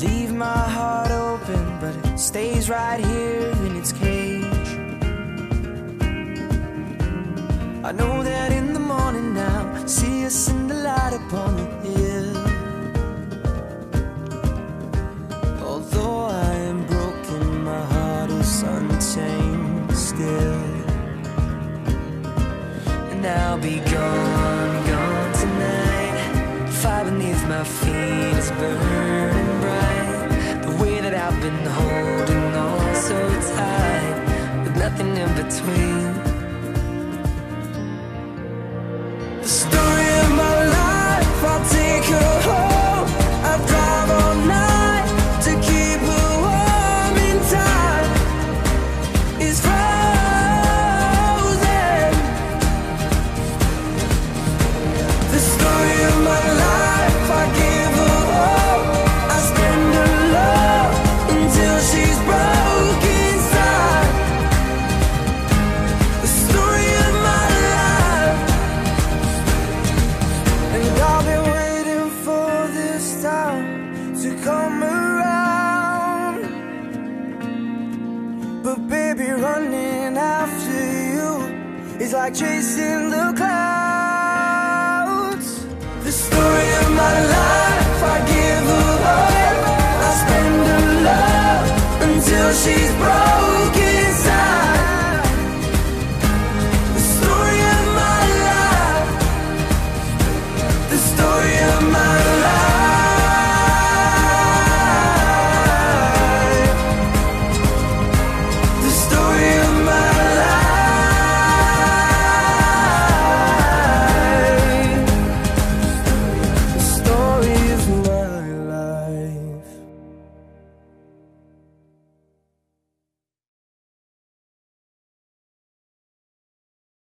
Leave my heart open, but it stays right here I know that in the morning now, see us in the light upon the hill. Although I am broken, my heart is untamed still. And I'll be gone, gone tonight. Fire beneath my feet is burning bright. The way that I've been holding on so tight, with nothing in between. But baby, running after you is like chasing the clouds. The story of my life, I give her hope. I spend her love until she's broke